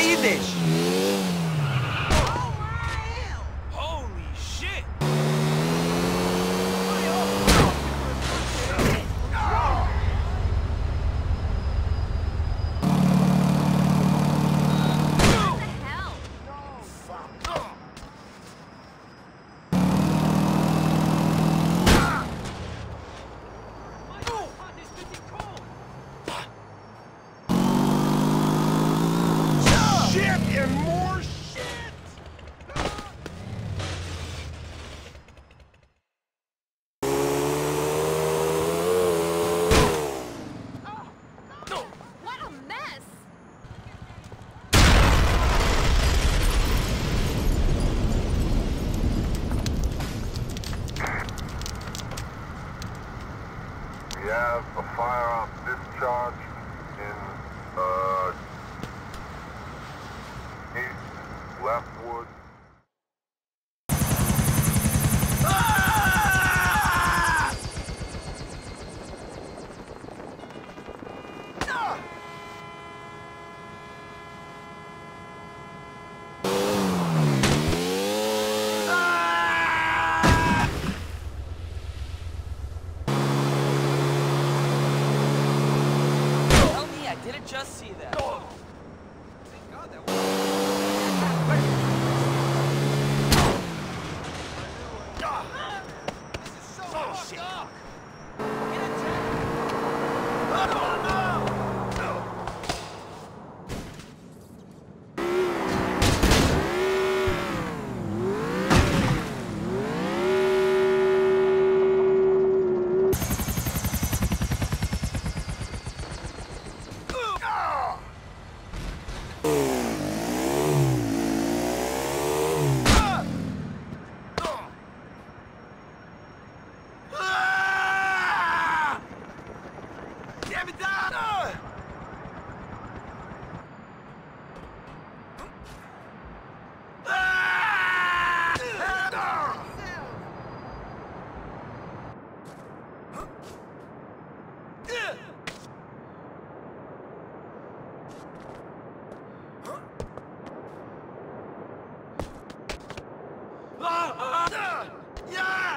ides! Holy have a firearm discharge in, uh, see that. Oh, やあ。